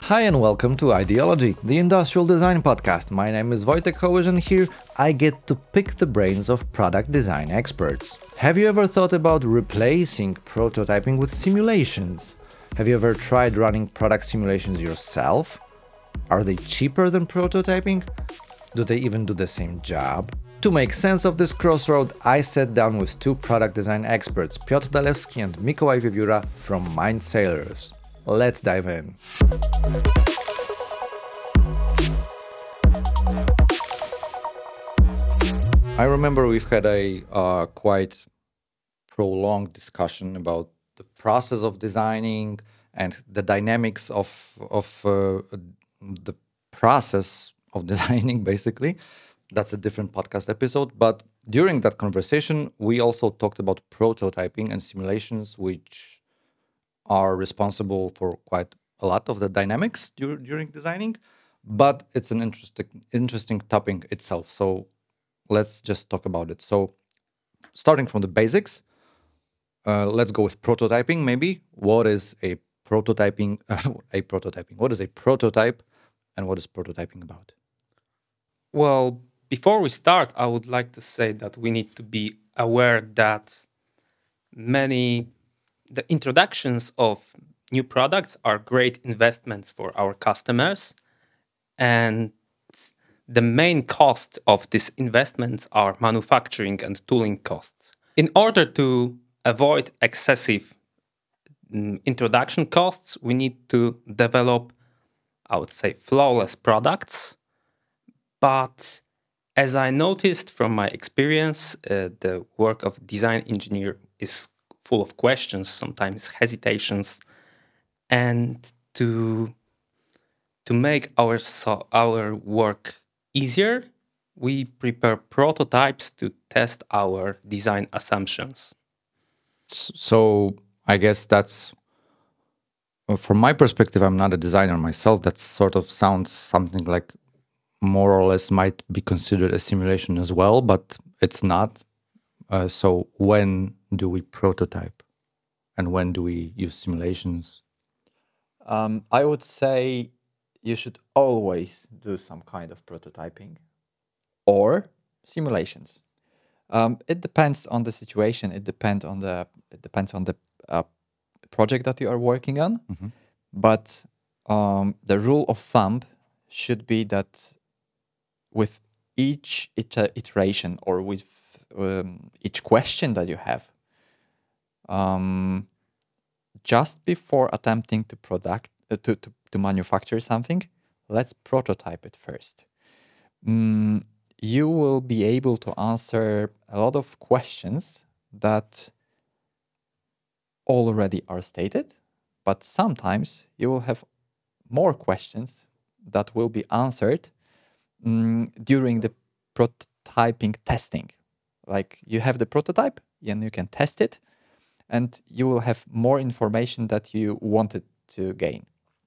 Hi and welcome to IDology, the industrial design podcast. My name is Wojtek Hołysz and here I get to pick the brains of product design experts. Have you ever thought about replacing prototyping with simulations? Have you ever tried running product simulations yourself? Are they cheaper than prototyping? Do they even do the same job? To make sense of this crossroad, I sat down with two product design experts, Piotr Dalewski and Mikołaj Wiewióra from Mindsailors. Let's dive in. I remember we've had a uh, quite prolonged discussion about the process of designing and the dynamics of of uh, the process of designing. Basically, that's a different podcast episode. But during that conversation, we also talked about prototyping and simulations, which are responsible for quite a lot of the dynamics dur- during designing. But it's an interesting interesting topic itself. So let's just talk about it. So, starting from the basics, uh, let's go with prototyping. Maybe what is a prototyping? a prototyping. What is a prototype, and what is prototyping about? Well, before we start, I would like to say that we need to be aware that many the introductions of new products are great investments for our customers and the main cost of these investments are manufacturing and tooling costs. In order to avoid excessive mm, introduction costs, we need to develop, I would say, flawless products. But as I noticed from my experience, uh, the work of design engineer is full of questions, sometimes hesitations, and to to make our so, our work easier, we prepare prototypes to test our design assumptions. So I guess that's from my perspective. I'm not a designer myself. That sort of sounds something like more or less might be considered a simulation as well, but it's not. Uh, so when do we prototype, and when do we use simulations? Um, I would say you should always do some kind of prototyping or simulations. Um, it depends on the situation. It depends on the it depends on the uh, project that you are working on. Mhm. But um, the rule of thumb should be that with each iteration or with um, each question that you have, um, just before attempting to product uh, to, to to manufacture something, let's prototype it first. Mm, you will be able to answer a lot of questions that already are stated, but sometimes you will have more questions that will be answered mm, during the prototyping testing. Like you have the prototype and you can test it, and you will have more information that you wanted to gain.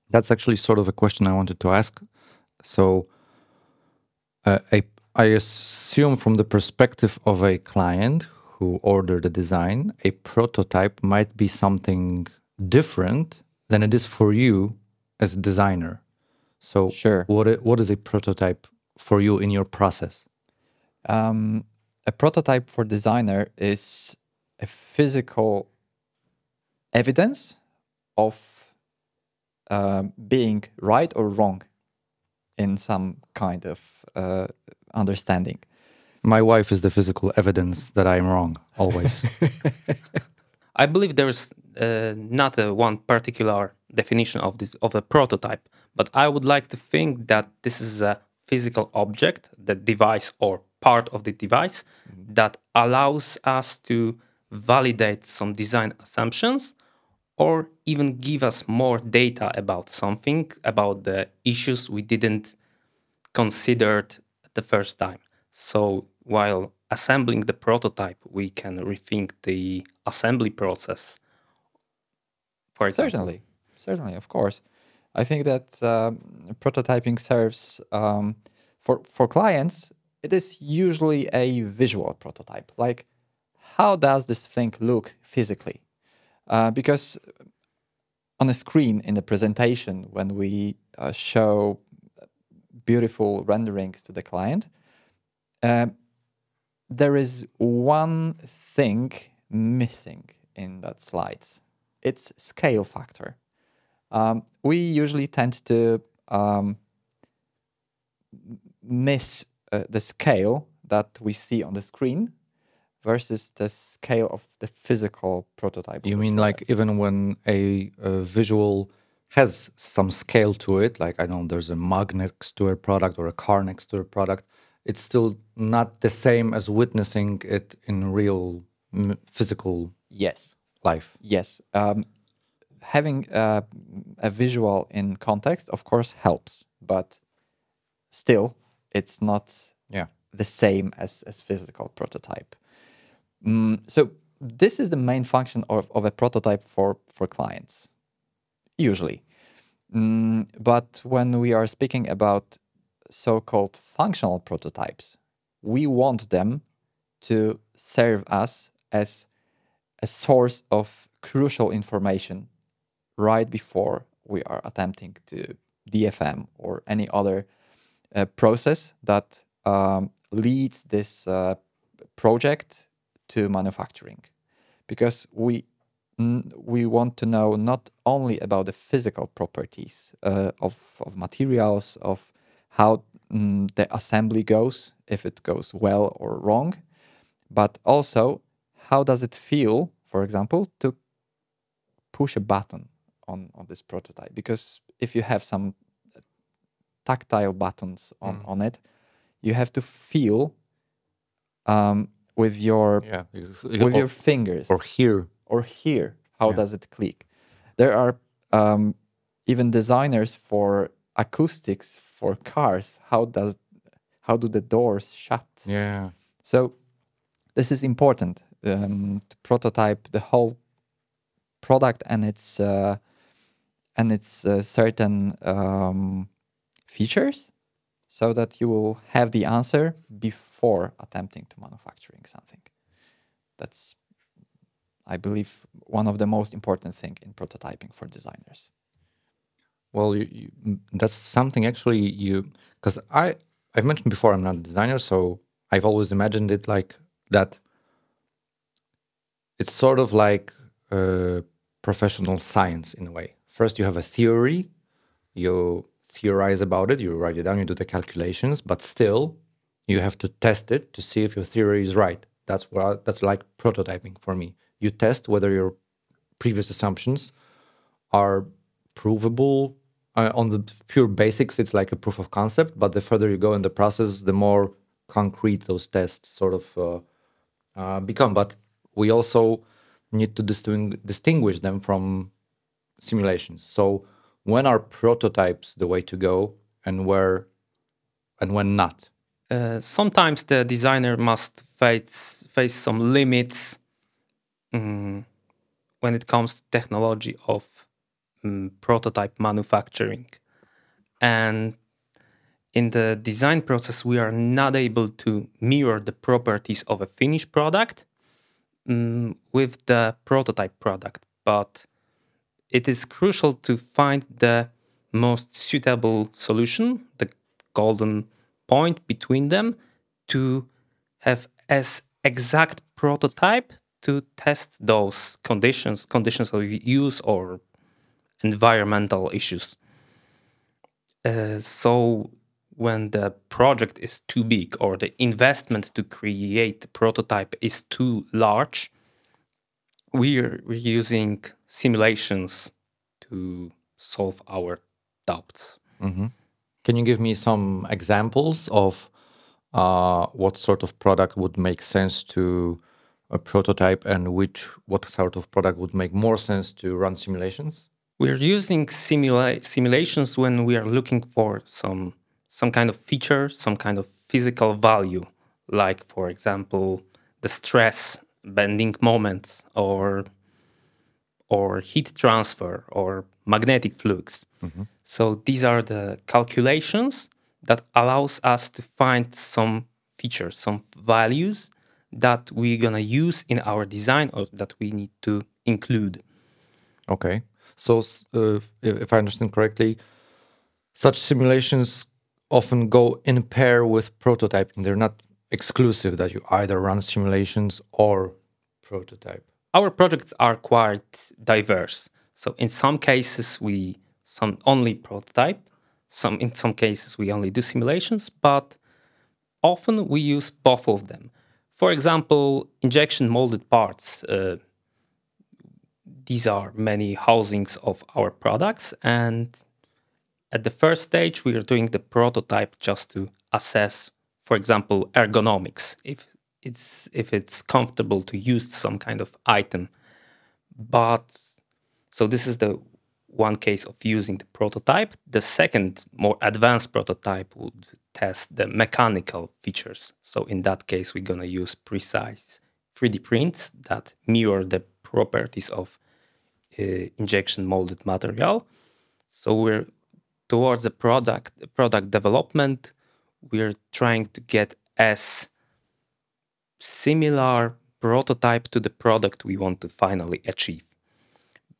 That's actually sort of a question I wanted to ask. So, uh, a, I assume from the perspective of a client who ordered a design, a prototype might be something different than it is for you as a designer. So, Sure. what what is a prototype for you in your process? Um, a prototype for designer is a physical evidence of um, being right or wrong in some kind of uh, understanding. My wife is the physical evidence that I'm wrong always. I believe there's uh, not a one particular definition of this of a prototype, but I would like to think that this is a physical object, the device or part of the device that allows us to validate some design assumptions or even give us more data about something about the issues we didn't considered the first time. So while assembling the prototype, we can rethink the assembly process. Certainly, certainly, of course. I think that um, prototyping serves um, for for clients. It is usually a visual prototype, like how does this thing look physically? Uh, because on a screen in the presentation when we uh, show beautiful renderings to the client, uh, there is one thing missing in that slides. It's scale factor. Um, we usually tend to um, miss uh, the scale that we see on the screen versus the scale of the physical prototype. You mean like even when a, a visual has some scale to it, like I know there's a mug next to a product or a car next to a product, it's still not the same as witnessing it in real m- physical yes, life. yes. Um, having uh, a visual in context, of course, helps, but still, it's not Yeah. the same as as physical prototype. Mm, so this is the main function of, of a prototype for for clients, usually. Mm, but when we are speaking about so-called functional prototypes, we want them to serve us as a source of crucial information right before we are attempting to DFM or any other uh, process that um, leads this uh, project to manufacturing, because we we want to know not only about the physical properties uh, of of materials of how mm, the assembly goes, if it goes well or wrong, but also how does it feel, for example, to push a button on, on this prototype? Because if you have some tactile buttons on, on it, you have to feel um, with your Yeah. with your fingers or here. or hear how Yeah. does it click. There are um, even designers for acoustics for cars. How does how do the doors shut? Yeah. So this is important um, to prototype the whole product and its uh, and its uh, certain um, features, so that you will have the answer before attempting to manufacturing something. That's, I believe, one of the most important thing in prototyping for designers. Well, you, you, that's something actually you because I I've mentioned before I'm not a designer, so I've always imagined it like that. It's sort of like uh, professional science in a way. First, you have a theory, you theorize about it, you write it down, you do the calculations, but still, you have to test it to see if your theory is right. That's what that's like prototyping for me. You test whether your previous assumptions are provable uh, on the pure basics it's like a proof of concept but the further you go in the process the more concrete those tests sort of uh, uh, become but we also need to disting- distinguish them from simulations so when are prototypes the way to go and where and when not? Uh, sometimes the designer must face face some limits mm, when it comes to technology of mm, prototype manufacturing, and in the design process we are not able to mirror the properties of a finished product mm, with the prototype product, but it is crucial to find the most suitable solution, the golden point between them, to have as exact prototype to test those conditions, conditions of use or environmental issues. Uh, so when the project is too big or the investment to create the prototype is too large, we're, we're using simulations to solve our doubts. Can you give me some examples of uh, what sort of product would make sense to a prototype, and which what sort of product would make more sense to run simulations? We're using simula- simulations when we are looking for some some kind of feature, some kind of physical value, like for example the stress bending moments or or heat transfer or magnetic flux. So these are the calculations that allows us to find some features, some values that we're gonna use in our design or that we need to include. Okay, So, uh, if, if I understand correctly, such simulations often go in pair with prototyping. They're not exclusive that you either run simulations or prototype. Our projects are quite diverse. So in some cases we some only prototype, some in some cases we only do simulations, but often we use both of them. For example, injection molded parts. Uh, these are many housings of our products, and at the first stage we are doing the prototype just to assess, for example, ergonomics. If it's if it's comfortable to use some kind of item, but so this is the one case of using the prototype. The second, more advanced prototype would test the mechanical features. So in that case, we're going to use precise 3D prints that mirror the properties of uh, injection molded material. So we're towards the product product development. We're trying to get as similar prototype to the product we want to finally achieve.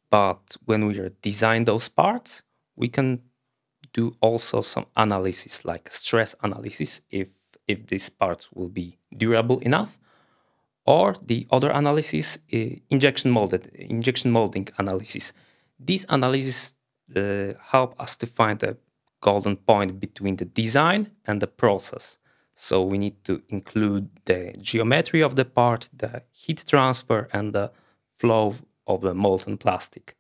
But when we are design those parts, we can do also some analysis like stress analysis if if these parts will be durable enough or the other analysis uh, injection molded injection molding analysis these analyses uh, help us to find a golden point between the design and the process so we need to include the geometry of the part the heat transfer and the flow of the molten plastic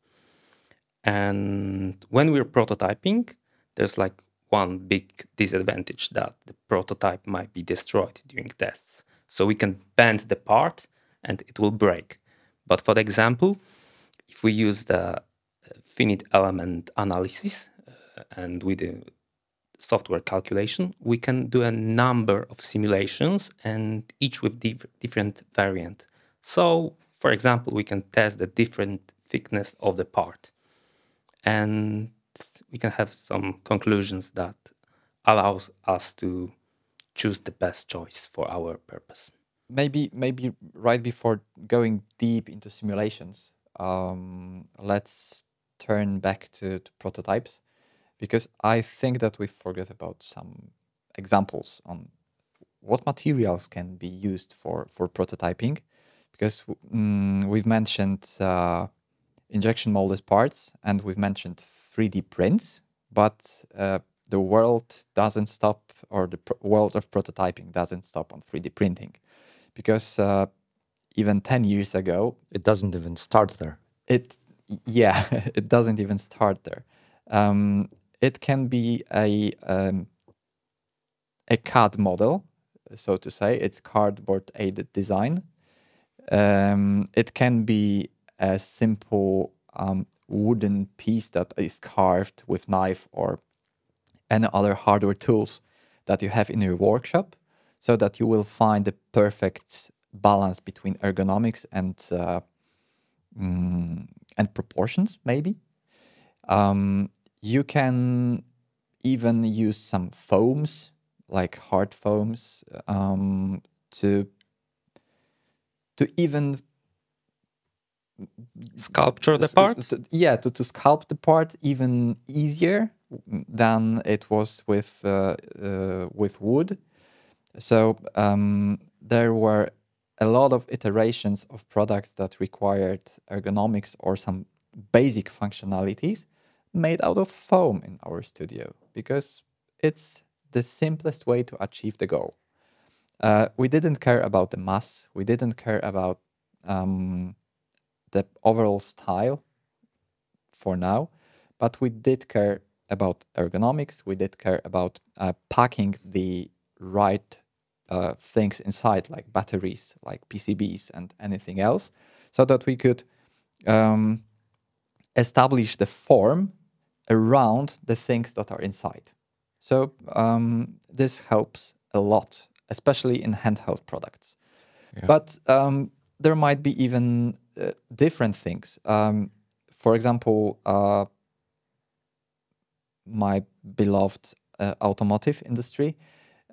and when we're prototyping there's like one big disadvantage that the prototype might be destroyed during tests. So we can bend the part and it will break. But for example, if we use the finite element analysis uh, and with the software calculation, we can do a number of simulations and each with diff different variant. So, for example, we can test the different thickness of the part. And we can have some conclusions that allows us to choose the best choice for our purpose. Maybe, maybe right before going deep into simulations, um, let's turn back to, to prototypes because I think that we forget about some examples on what materials can be used for for prototyping because mm, we've mentioned uh, injection molded parts and we've mentioned 3D prints, but uh, the world doesn't stop, or the world of prototyping doesn't stop on 3D printing, because uh, even 10 years ago, it doesn't even start there. It, yeah, it doesn't even start there. Um, it can be a um, a CAD model, so to say. It's cardboard aided design. Um, it can be a simple um, wooden piece that is carved with knife or any other hardware tools that you have in your workshop so that you will find the perfect balance between ergonomics and uh, mm, and proportions maybe um, you can even use some foams like hard foams um, to to even sculpture the part? yeah to, to sculpt the part even easier than it was with uh, uh, with wood. So um, there were a lot of iterations of products that required ergonomics or some basic functionalities made out of foam in our studio because it's the simplest way to achieve the goal uh, we didn't care about the mass we didn't care about um, the overall style for now, but we did care about ergonomics. We did care about uh, packing the right uh, things inside, like batteries, like PCBs, and anything else, so that we could um, establish the form around the things that are inside. So um, this helps a lot, especially in handheld products. Yeah. But um, there might be even uh, different things. Um, for example, uh, my beloved uh, automotive industry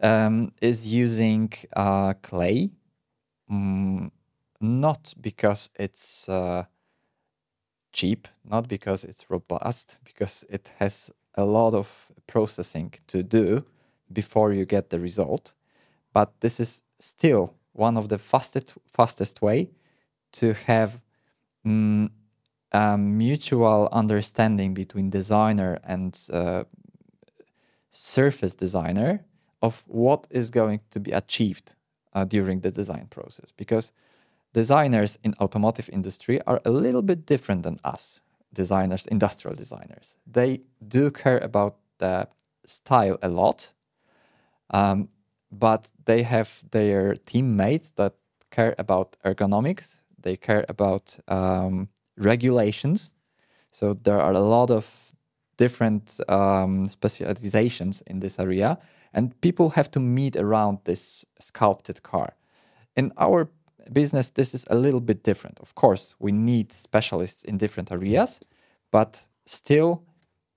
um, is using uh, clay, mm, not because it's uh, cheap, not because it's robust, because it has a lot of processing to do before you get the result. But this is still one of the fastest fastest way to have mm, a mutual understanding between designer and uh, surface designer of what is going to be achieved uh, during the design process because designers in automotive industry are a little bit different than us designers industrial designers. They do care about the style a lot um, but they have their teammates that care about ergonomics. They care about um, regulations. So there are a lot of different um, specializations in this area and people have to meet around this sculpted car. In our business this is a little bit different of course we need specialists in different areas but still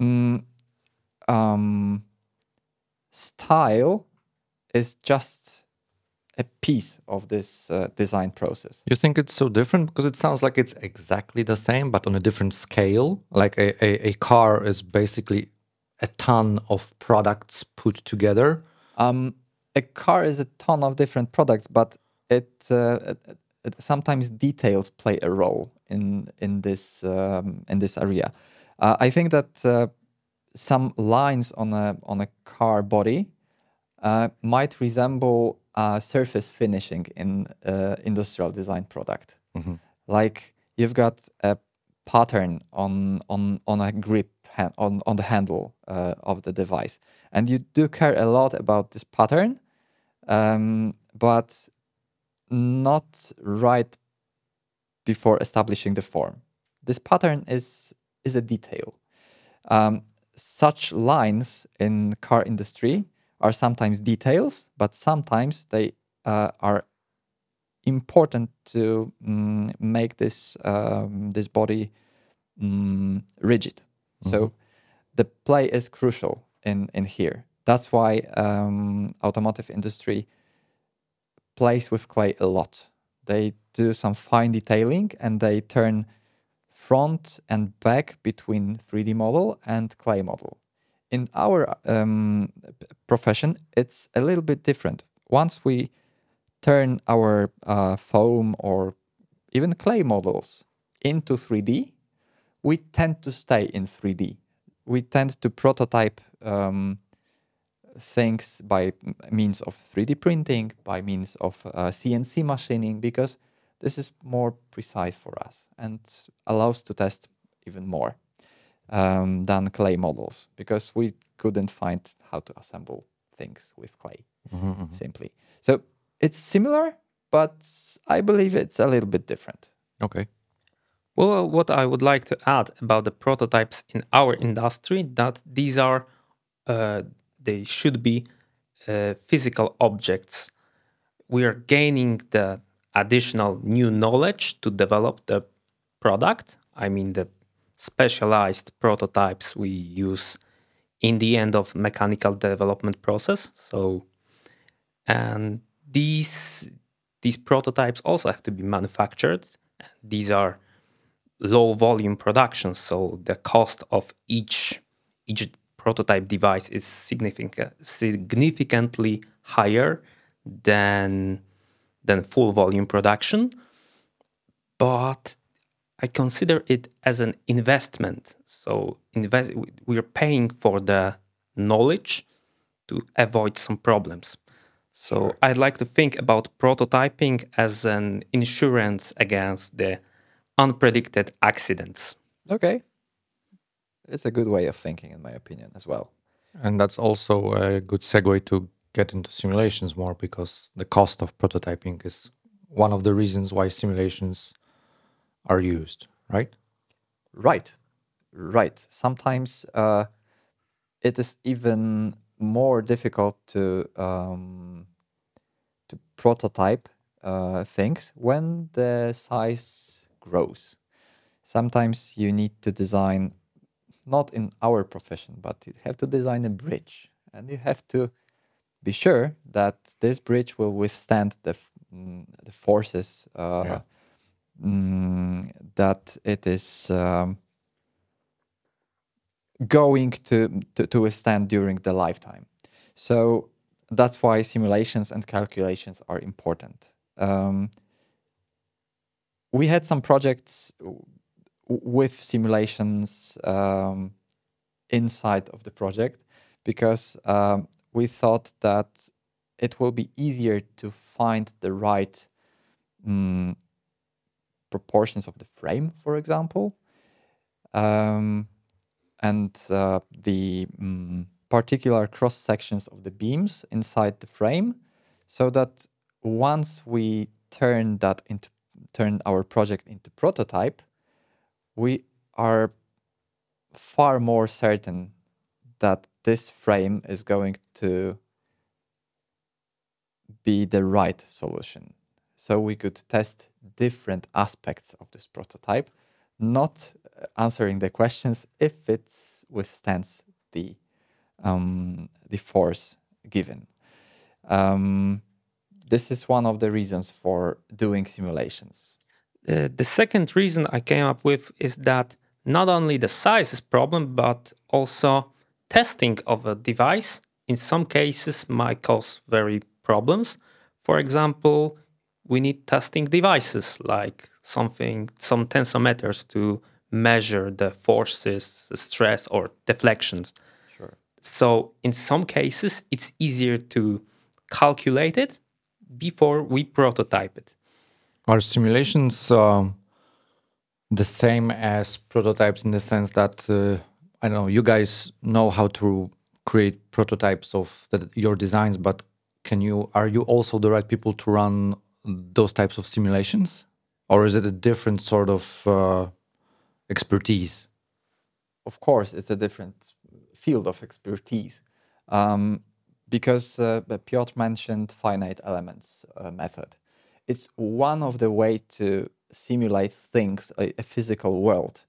mm, um, style is just a piece of this uh, design process You think it's so different because it sounds like it's exactly the same, but on a different scale. Like a, a, a car is basically a ton of products put together. Um, a car is a ton of different products, but it, uh, it, it sometimes details play a role in in this um, in this area. Uh, I think that uh, some lines on a on a car body uh, might resemble uh, surface finishing in uh, industrial design product. Like you've got a pattern on on on a grip hand, on on the handle uh, of the device, and you do care a lot about this pattern, um, but not right before establishing the form. This pattern is is a detail. Um, such lines in car industry are sometimes details, but sometimes they uh, are important to mm, make this um, this body mm, rigid. So the play is crucial in in here. That's why um, automotive industry plays with clay a lot. They do some fine detailing and they turn front and back between 3D model and clay model. In our um, profession, it's a little bit different. Once we turn our uh, foam or even clay models into 3D, we tend to stay in 3D. We tend to prototype um, things by means of 3D printing, by means of uh, CNC machining, because this is more precise for us and allows to test even more um, than clay models, because we couldn't find how to assemble things with clay simply. So it's similar, but I believe it's a little bit different. Okay. Well, what I would like to add about the prototypes in our industry that these are uh, they should be uh, physical objects. We are gaining the additional new knowledge to develop the product. I mean the specialized prototypes we use in the end of mechanical development process. So and these these prototypes also have to be manufactured. These are low volume productions, so the cost of each each prototype device is significant, significantly higher than than full volume production. But I consider it as an investment. So invest we are paying for the knowledge to avoid some problems. So I'd like to think about prototyping as an insurance against the unpredicted accidents. Okay. It's a good way of thinking, in my opinion, as well. And that's also a good segue to get into simulations more because the cost of prototyping is one of the reasons why simulations are used, right? Right, right. Sometimes uh, it is even more difficult to um, to prototype uh, things when the size grows. Sometimes you need to design, not in our profession, but you have to design a bridge, and you have to be sure that this bridge will withstand the mm, the forces uh, Yeah. mm, that it is um, going to, to, to withstand during the lifetime. So that's why simulations and calculations are important. Um, we had some projects with simulations um, inside of the project because um, we thought that it will be easier to find the right um, proportions of the frame, for example, um, and uh, the um, particular cross sections of the beams inside the frame, so that once we turn that into turn our project into prototype, we are far more certain that this frame is going to be the right solution. So we could test different aspects of this prototype, not answering the questions if it withstands the um, the force given. Um, this is one of the reasons for doing simulations. Uh, the second reason I came up with is that not only the size is problem, but also testing of a device in some cases might cause very problems. For example, we need testing devices like something, some tensometers to measure the forces, the stress, or deflections. Sure. So in some cases, it's easier to calculate it before we prototype it. Are simulations um, the same as prototypes in the sense that uh, I don't know you guys know how to create prototypes of the, your designs, but can you are you also the right people to run those types of simulations, or is it a different sort of uh, expertise? Of course, it's a different field of expertise. Um, because uh, Piotr mentioned finite elements uh, method. It's one of the way to simulate things, a, a physical world.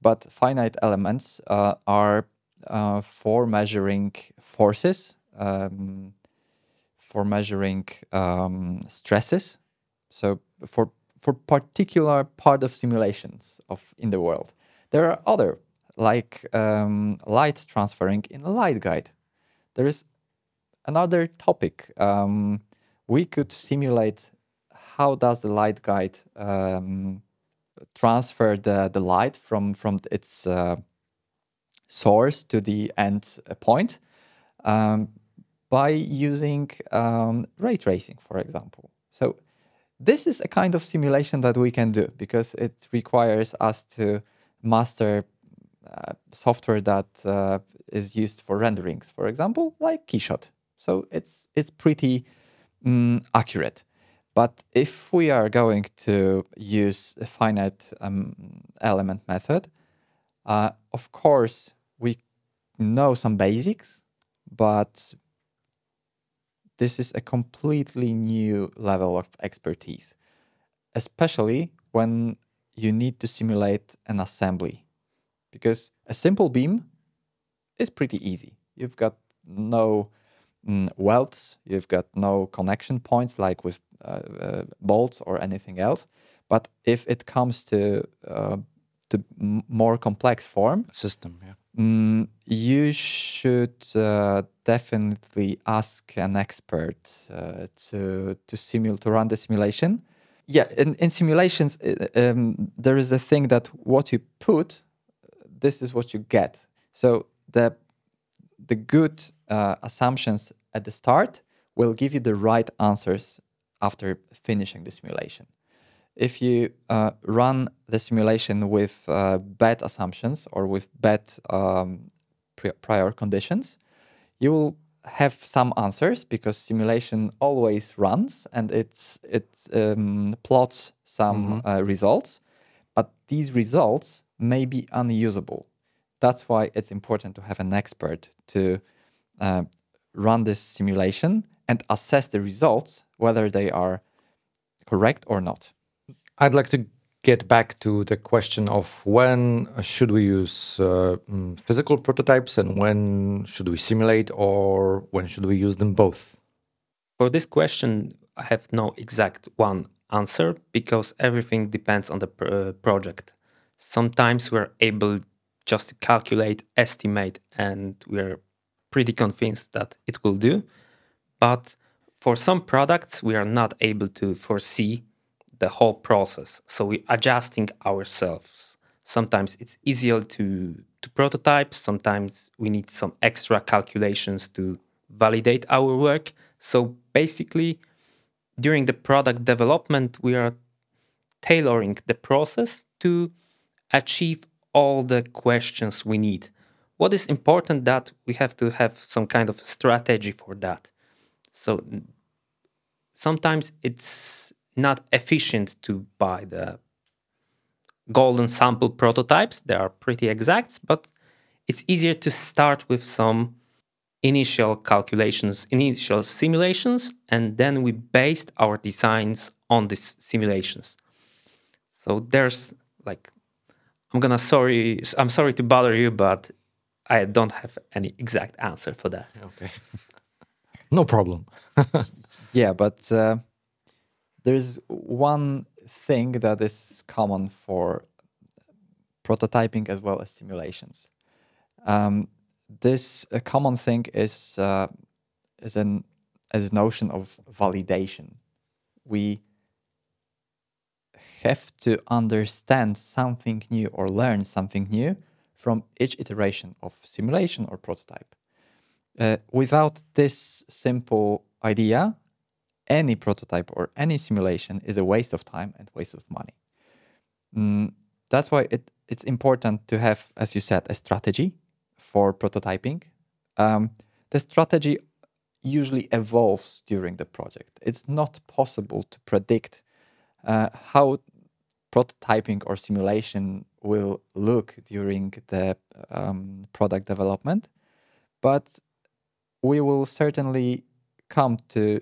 But finite elements uh, are uh, for measuring forces, um, for measuring um, stresses. So for for particular part of simulations of in the world, there are other like um, light transferring in a light guide. There is another topic. Um, we could simulate how does the light guide um, transfer the, the light from, from its uh, source to the end point um, by using um, ray tracing, for example. So this is a kind of simulation that we can do because it requires us to master uh, software that uh, is used for renderings, for example, like Keyshot. So it's it's pretty um, accurate. But if we are going to use a finite um, element method, uh, of course we know some basics, but this is a completely new level of expertise, especially when you need to simulate an assembly. Because a simple beam is pretty easy. You've got no mm, welds, you've got no connection points like with bolts or anything else. But if it comes to uh, to more complex form system, yeah. Mm, you should uh, definitely ask an expert uh, to to simulate to run the simulation. Yeah, in, in simulations, um, there is a thing that what you put, this is what you get. So the the good uh, assumptions at the start will give you the right answers after finishing the simulation. If you uh, run the simulation with uh, bad assumptions or with bad um, prior conditions, you will have some answers because simulation always runs and it's it um, plots some mm -hmm. uh, results, but these results may be unusable. That's why it's important to have an expert to uh, run this simulation and assess the results whether they are correct or not. I'd like to get back to the question of when should we use uh, mm, physical prototypes and when should we simulate or when should we use them both? For this question, I have no exact one answer because everything depends on the pr- uh, project. Sometimes we're able just to calculate, estimate, and we're pretty convinced that it will do. But for some products, we are not able to foresee the whole process. So we're adjusting ourselves. Sometimes it's easier to, to prototype, sometimes we need some extra calculations to validate our work. So basically, during the product development, we are tailoring the process to achieve all the questions we need. What is important that we have to have some kind of strategy for that. So sometimes it's not efficient to buy the golden sample prototypes. They are pretty exact, but it's easier to start with some initial calculations, initial simulations, and then we based our designs on these simulations. So there's like, I'm gonna sorry, I'm sorry to bother you, but I don't have any exact answer for that. Okay. no problem. yeah, but uh, there's one thing that is common for prototyping as well as simulations. Um, this common thing is uh, is an as notion of validation. We have to understand something new or learn something new from each iteration of simulation or prototype. Uh, without this simple idea, any prototype or any simulation is a waste of time and waste of money. Mm, that's why it, it's important to have, as you said, a strategy for prototyping. Um, the strategy usually evolves during the project. It's not possible to predict uh, how prototyping or simulation will look during the um, product development, but we will certainly come to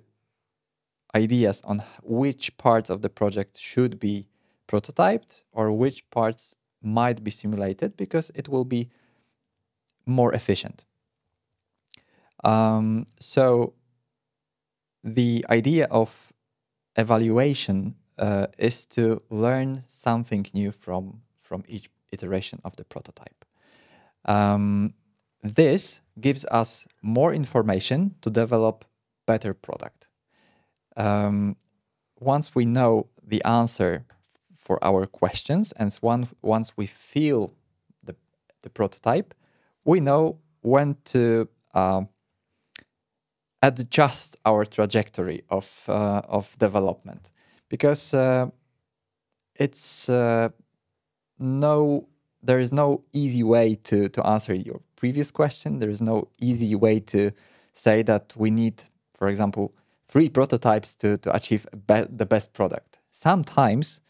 ideas on which parts of the project should be prototyped or which parts might be simulated because it will be more efficient. Um, so the idea of evaluation uh, is to learn something new from from each iteration of the prototype. Um, this gives us more information to develop better product. Um, once we know the answer for our questions and one, once we feel the, the prototype, we know when to uh, adjust our trajectory of, uh, of development because uh, it's uh, no there is no easy way to to answer your previous question there is no easy way to say that we need for example three prototypes to to achieve be the best product. Sometimes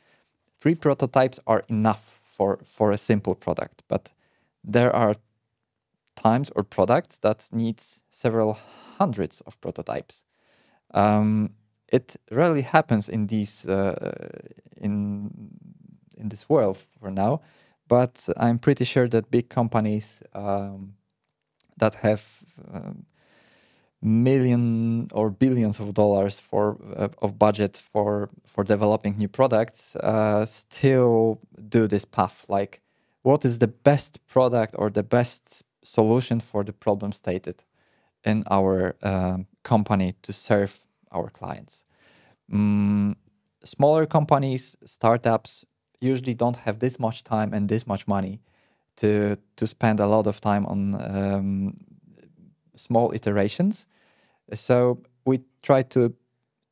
three prototypes are enough for for a simple product but there are times or products that needs several hundreds of prototypes. Um, it rarely happens in these uh, in in this world for now, but I'm pretty sure that big companies um, that have um, million or billions of dollars for uh, of budget for for developing new products uh, still do this path like what is the best product or the best solution for the problem stated in our um, company to serve our clients. Mm, smaller companies, startups usually don't have this much time and this much money to to spend a lot of time on um, small iterations. So we try to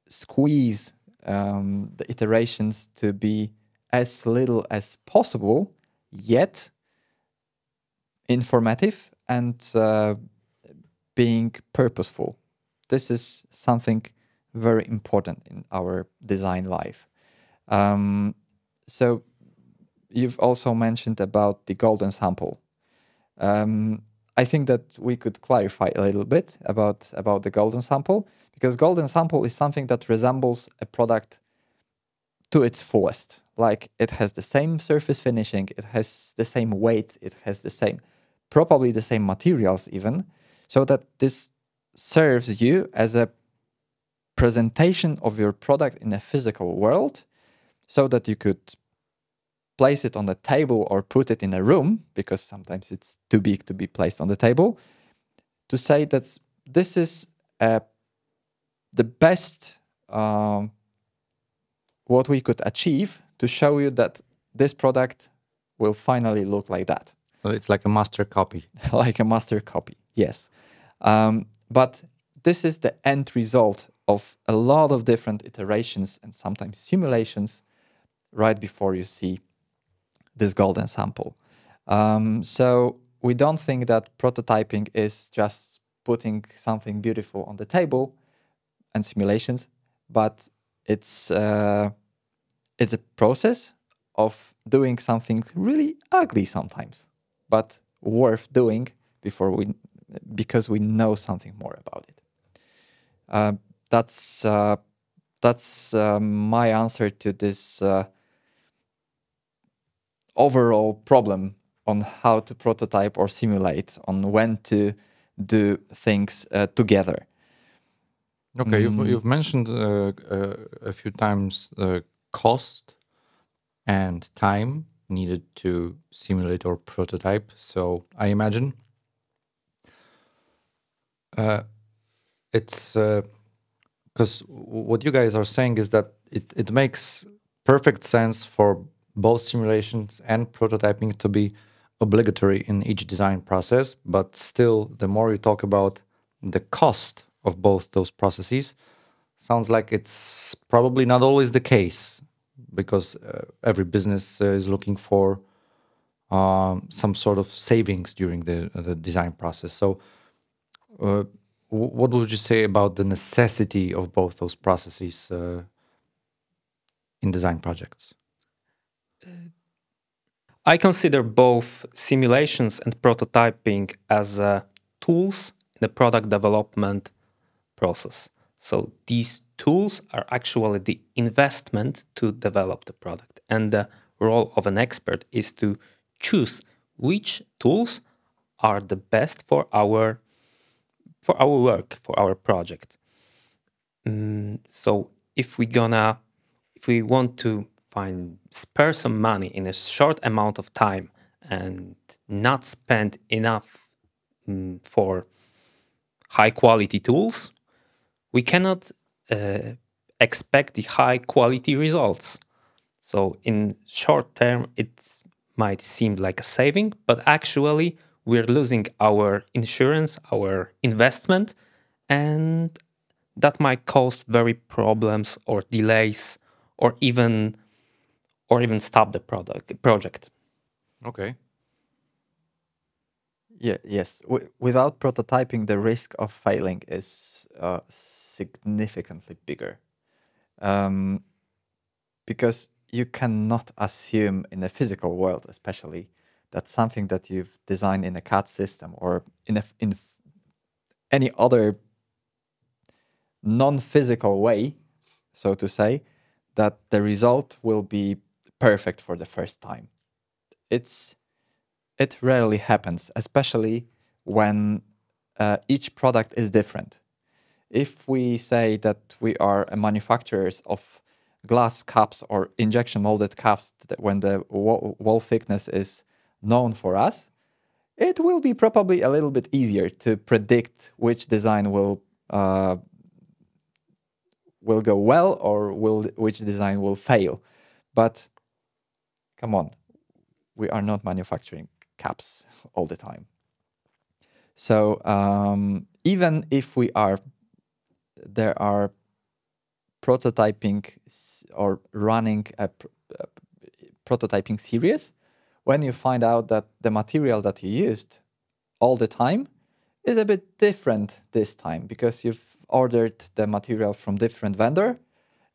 squeeze um, the iterations to be as little as possible, yet informative and uh, being purposeful. This is something very important in our design life. Um, so you've also mentioned about the golden sample. Um, I think that we could clarify a little bit about about the golden sample because golden sample is something that resembles a product to its fullest. Like it has the same surface finishing, it has the same weight, it has the same, probably the same materials even, so that this serves you as a presentation of your product in a physical world so that you could place it on the table or put it in a room because sometimes it's too big to be placed on the table to say that this is uh, the best um, what we could achieve to show you that this product will finally look like that. Well, it's like a master copy. like a master copy, yes. Um, but this is the end result of a lot of different iterations and sometimes simulations right before you see this golden sample. Um, so we don't think that prototyping is just putting something beautiful on the table and simulations, but it's uh, it's a process of doing something really ugly sometimes, but worth doing before we because we know something more about it. Uh, that's uh, that's uh, my answer to this uh, overall problem on how to prototype or simulate, on when to do things uh, together. Okay, you've, you've mentioned uh, uh, a few times uh, cost and time needed to simulate or prototype. So I imagine uh, it's because uh, what you guys are saying is that it, it makes perfect sense for both simulations and prototyping to be obligatory in each design process. But still, the more you talk about the cost of both those processes, sounds like it's probably not always the case because uh, every business uh, is looking for um, some sort of savings during the, the design process. So, uh, what would you say about the necessity of both those processes uh, in design projects? I consider both simulations and prototyping as uh, tools in the product development process. So these tools are actually the investment to develop the product. And the role of an expert is to choose which tools are the best for our for our work, for our project. Mm, so if we gonna if we want to find spare some money in a short amount of time and not spend enough mm, for high quality tools, we cannot uh, expect the high quality results. So in short term, it might seem like a saving, but actually we're losing our insurance, our investment, and that might cause very problems or delays or even or even stop the product project. Okay. Yeah. Yes. W- without prototyping, the risk of failing is uh, significantly bigger, um, because you cannot assume in a physical world, especially, that something that you've designed in a CAD system or in a, in any other non-physical way, so to say, that the result will be perfect for the first time. It's it rarely happens, especially when uh, each product is different. If we say that we are manufacturers of glass cups or injection molded cups, when the wall, wall thickness is known for us, it will be probably a little bit easier to predict which design will uh, will go well or will which design will fail. But come on, we are not manufacturing caps all the time. So um, even if we are, there are prototyping or running a, a prototyping series, when you find out that the material that you used all the time is a bit different this time because you've ordered the material from different vendor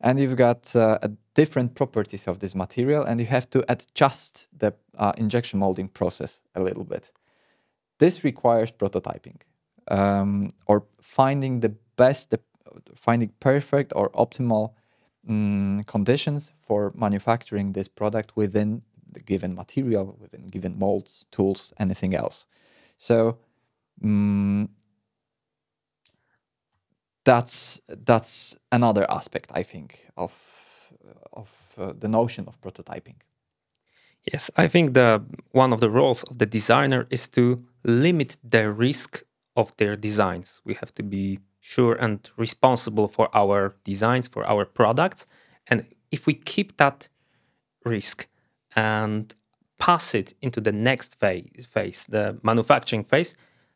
and you've got uh, different properties of this material and you have to adjust the uh, injection molding process a little bit. This requires prototyping um, or finding the best, the, finding perfect or optimal um, conditions for manufacturing this product within the given material, within given molds, tools, anything else. So um, that's that's another aspect I think of of uh, the notion of prototyping. Yes, I think the one of the roles of the designer is to limit the risk of their designs. We have to be sure and responsible for our designs, for our products. And if we keep that risk and pass it into the next phase, phase the manufacturing phase,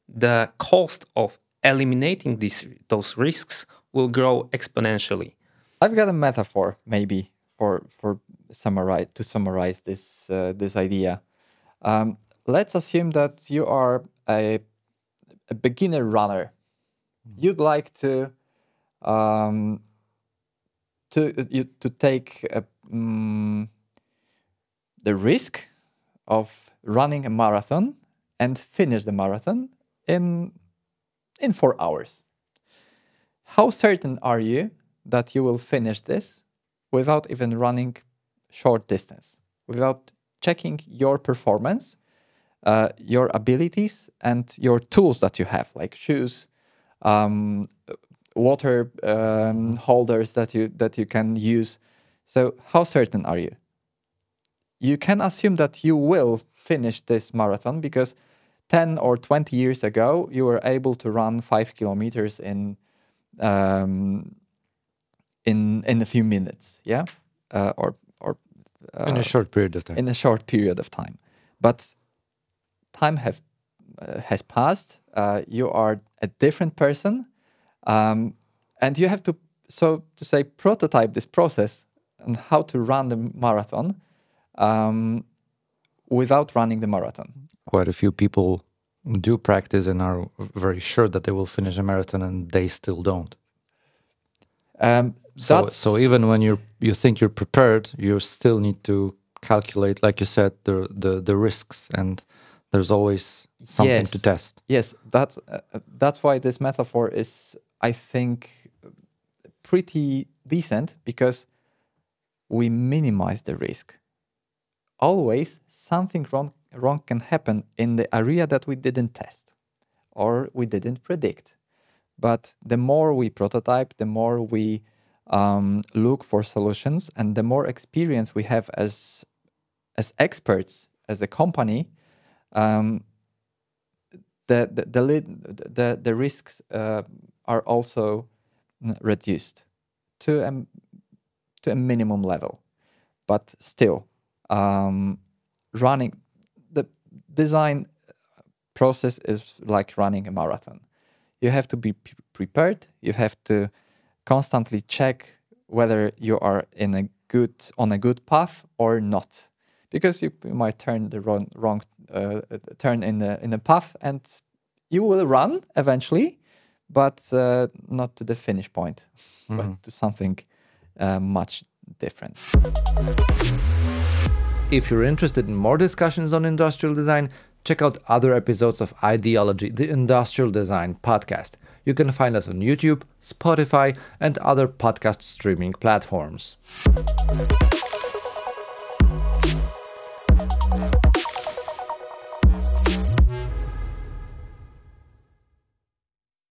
the cost of eliminating these those risks will grow exponentially. I've got a metaphor maybe for for summarize to summarize this uh, this idea. Um, let's assume that you are a, a beginner runner. You'd like to um, to you to take a, um, the risk of running a marathon and finish the marathon in in four hours. How certain are you that you will finish this without even running short distance, without checking your performance, uh, your abilities, and your tools that you have, like shoes, um, water um, holders that you that you can use. So, how certain are you? You can assume that you will finish this marathon because 10 or 20 years ago, you were able to run five kilometers in um, in in a few minutes, yeah, uh, or or uh, in a short period of time. In a short period of time, but time have uh, has passed. Uh, you are a different person, um, and you have to so to say prototype this process and how to run the marathon um, without running the marathon quite a few people do practice and are very sure that they will finish a marathon and they still don't. Um, so, so even when you you think you're prepared, you still need to calculate, like you said, the the, the risks, and there's always something yes, to test. Yes, that's uh, that's why this metaphor is, I think, pretty decent because we minimize the risk. Always something wrong wrong can happen in the area that we didn't test or we didn't predict. But the more we prototype, the more we um, look for solutions, and the more experience we have as as experts, as a company, um, the, the the the the risks uh, are also reduced to a to a minimum level. But still, um, running design process is like running a marathon. You have to be prepared. You have to constantly check whether you are in a good on a good path or not, because you, you might turn the wrong wrong uh, turn in the in the path and you will run eventually, but uh, not to the finish point, mm -hmm. but mm-hmm. to something uh, much different. If you're interested in more discussions on industrial design, check out other episodes of IDology, the Industrial Design podcast. You can find us on YouTube, Spotify, and other podcast streaming platforms.